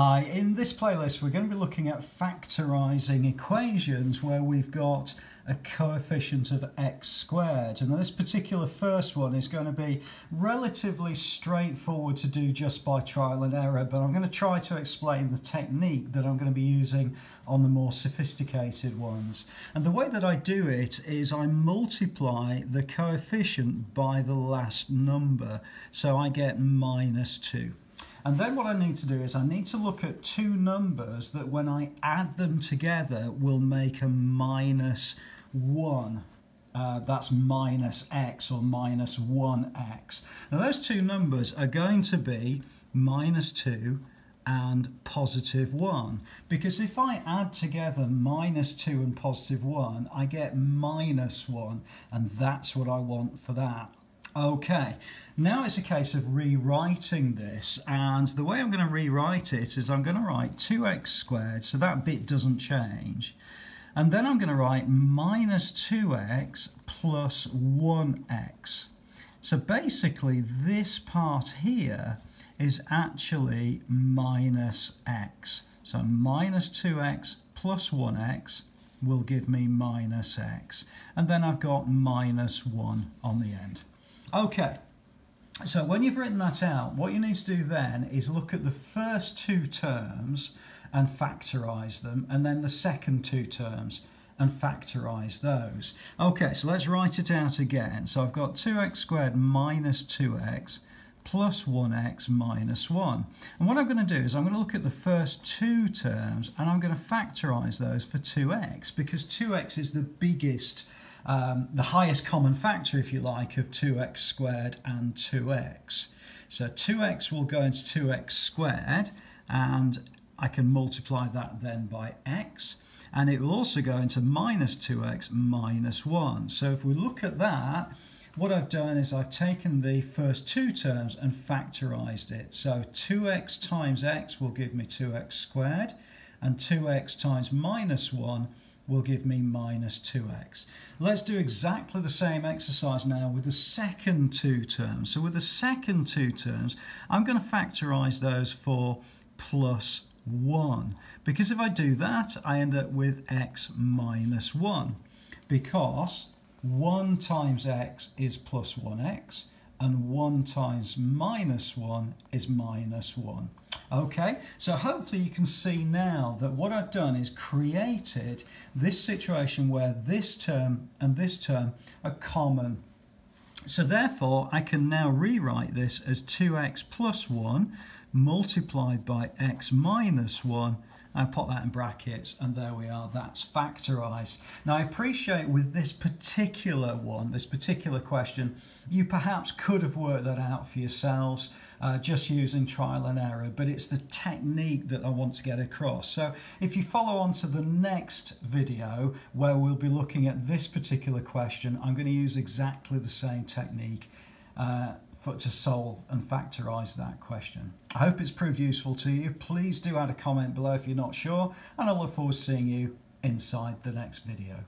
Hi, in this playlist we're going to be looking at factorising equations where we've got a coefficient of x squared. And this particular first one is going to be relatively straightforward to do just by trial and error but I'm going to try to explain the technique that I'm going to be using on the more sophisticated ones. And the way that I do it is I multiply the coefficient by the last number. So I get minus 2. And then what I need to do is I need to look at two numbers that when I add them together will make a minus 1. Uh, that's minus x or minus 1x. Now those two numbers are going to be minus 2 and positive 1 because if I add together minus 2 and positive 1 I get minus 1 and that's what I want for that. Okay, now it's a case of rewriting this and the way I'm going to rewrite it is I'm going to write 2x squared so that bit doesn't change and then I'm going to write minus 2x plus 1x. So basically this part here is actually minus x. So minus 2x plus 1x will give me minus x. And then I've got minus 1 on the end. Okay, so when you've written that out, what you need to do then is look at the first two terms and factorise them, and then the second two terms and factorise those. Okay, so let's write it out again. So I've got 2x squared minus 2x plus 1x minus 1. And what I'm going to do is I'm going to look at the first two terms and I'm going to factorise those for 2x because 2x is the biggest um, the highest common factor, if you like, of 2x squared and 2x. So 2x will go into 2x squared, and I can multiply that then by x, and it will also go into minus 2x minus 1. So if we look at that, what I've done is I've taken the first two terms and factorised it. So 2x times x will give me 2x squared, and 2x times minus 1 will give me minus 2x. Let's do exactly the same exercise now with the second two terms. So with the second two terms, I'm going to factorise those for plus 1. Because if I do that, I end up with x minus 1. Because 1 times x is plus 1x, and 1 times minus 1 is minus 1. Okay, so hopefully you can see now that what I've done is created this situation where this term and this term are common. So therefore I can now rewrite this as 2x plus 1 multiplied by x minus 1 I put that in brackets and there we are, that's factorised. Now I appreciate with this particular one, this particular question, you perhaps could have worked that out for yourselves uh, just using trial and error, but it's the technique that I want to get across. So if you follow on to the next video where we'll be looking at this particular question, I'm going to use exactly the same technique. Uh, for, to solve and factorize that question. I hope it's proved useful to you. Please do add a comment below if you're not sure, and I look forward to seeing you inside the next video.